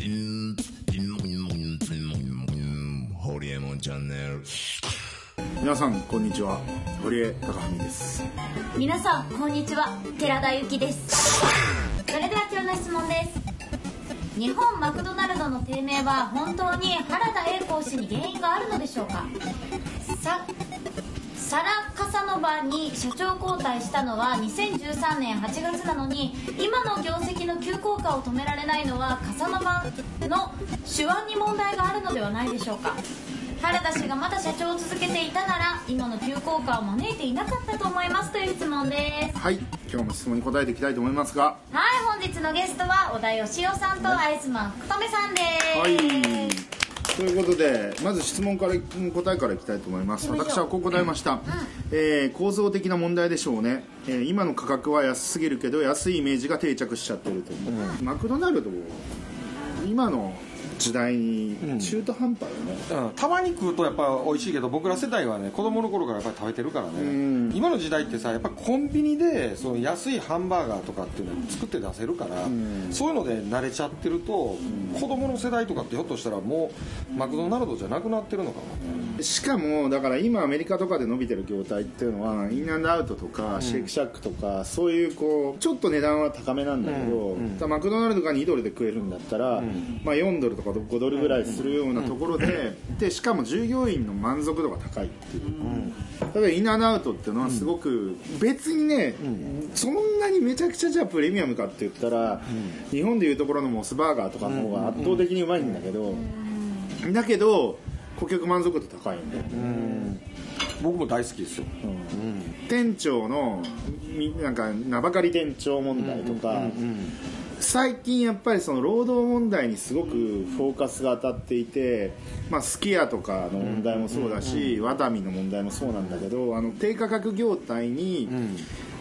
ホリエモンチャンネル皆さん。こん。にちは堀江貴文です皆さん。こん。にちは寺田由紀ですそれでは今日の質問です日本マクドナルドの低迷は本当に原田栄子氏に原因があるのでしょうかさサラ・カサノバに社長交代したのは2013年8月なのに今の業績の急降下を止められないのはカサノバの手腕に問題があるのではないでしょうか。原田氏がまだ社長を続けていたなら今の急降下を招いていなかったと思いますという質問です。はい今日も質問に答えていきたいと思いますが。はい本日のゲストは小田義雄さんとアイスマン福留さんです。はいということでまず質問からうん答えからいきたいと思います。私はこう答えました、えー構造的な問題でしょうね、えー今の価格は安すぎるけど安いイメージが定着しちゃってると思う、マクドナルド今の時代に中途半端よね、うん、たまに食うとやっぱ美味しいけど僕ら世代はね子供の頃からやっぱり食べてるからね、ん。今の時代ってさやっぱコンビニでその安いハンバーガーとかっていうのを作って出せるから、そういうので慣れちゃってると、子供の世代とかってひょっとしたらもうマクドナルドじゃなくなってるのかも。ねしかもだから今アメリカとかで伸びてる業態っていうのはインアンドアウトとかシェイクシャックとかそういうこうちょっと値段は高めなんだけど、マクドナルドが2ドルで食えるんだったら、まあ、4ドルとか5ドルぐらいするようなところで,、でしかも従業員の満足度が高いっていう、だからインアンドアウトっていうのはすごく別にね、そんなにめちゃくちゃじゃあプレミアムかって言ったら、日本でいうところのモスバーガーとかの方が圧倒的にうまいんだけど、だけど顧客満足度高いんだよ。僕も大好きですよ、店長のみなんか名ばかり店長問題とか、最近やっぱりその労働問題にすごくフォーカスが当たっていて、まあ、すき家とかの問題もそうだし、ワタミの問題もそうなんだけどあの低価格業態に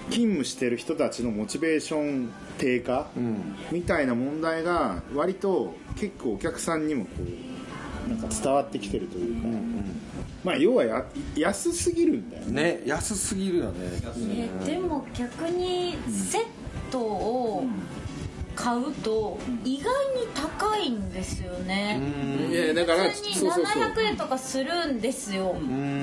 勤務してる人たちのモチベーション低下みたいな問題が割と結構お客さんにもこうなんか伝わってきてるというか、まあ要はや安すぎるんだよね。ね安すぎるよね。えでも逆にセットを買うと意外に高いんですよね。いやだから普通にそうそうそう。700円とかするんですよ。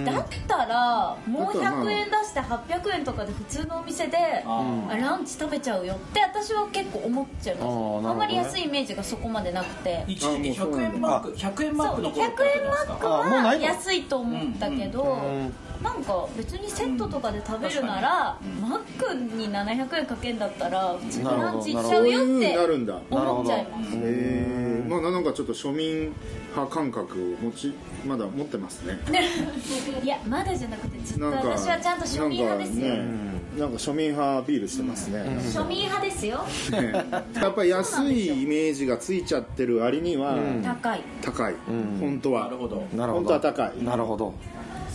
だったらもうだからまあ。100円出して800円とかで普通のお店であランチ食べちゃうよって私は結構思っちゃいます。あんまり安いイメージがそこまでなくて。一時期100円マーク100円マークの100頃円マックは安いと思ったけど、なんか別にセットとかで食べるなら、マックに700円かけんだったら普通にランチ行っちゃそうよってなるんだ。思っちゃいます。へえまあなんかちょっと庶民派感覚を持ちまだ持ってますね。いやまだじゃなくてずっと私はちゃんと庶民派ですよ、なんかねなんか庶民派アピールしてますね、庶民派ですよ。ね。やっぱり安いイメージがついちゃってる割には高い。高い、本当は。なるほどなるほど。本当は高い。なるほど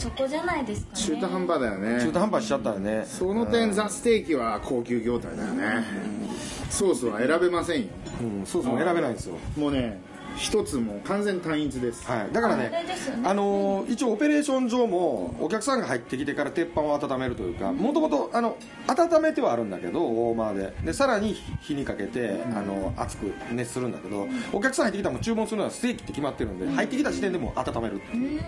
そこじゃないですかね。中途半端だよね。中途半端しちゃったよね。その点ザ・ステーキは高級業態だよね。ソースは選べませんよ。うんそうそう選べないんですよ。もうね一つもう完全単一です、はい、だからねね。あのー一応オペレーション上もお客さんが入ってきてから鉄板を温めるというかもともとあの温めてはあるんだけどウォーマーで。でさらに火にかけて、あの熱く熱するんだけどお客さん入ってきたらもう注文するのはステーキって決まってるんで入ってきた時点でもう温めるっていう。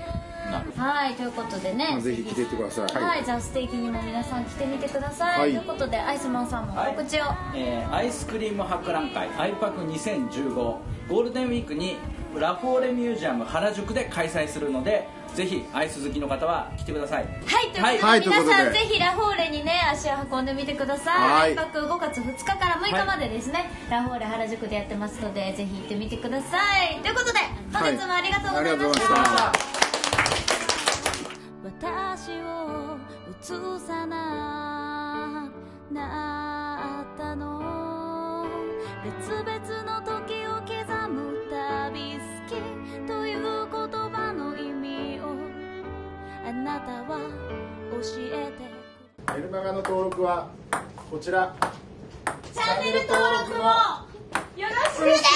はいということでね、まあぜひ来ていってください。はい、ザ・ステーキにも皆さん来てみてください、はい。ということでアイスマンさんも告知を、えーアイスクリーム博覧会 iPAC2015 ゴールデンウィークにラフォーレミュージアム原宿で開催するのでぜひアイス好きの方は来てください。はい、ということで、はい。皆さんぜひラフォーレにね足を運んでみてくださはい。い。1泊5月2日から6日までですね、ラフォーレ原宿でやってますのでぜひ行ってみてください。ということで本日もありがとうございました。ありがとうございました。私を映さななメルマガの登録はこちら。チャンネル登録もよろしくね。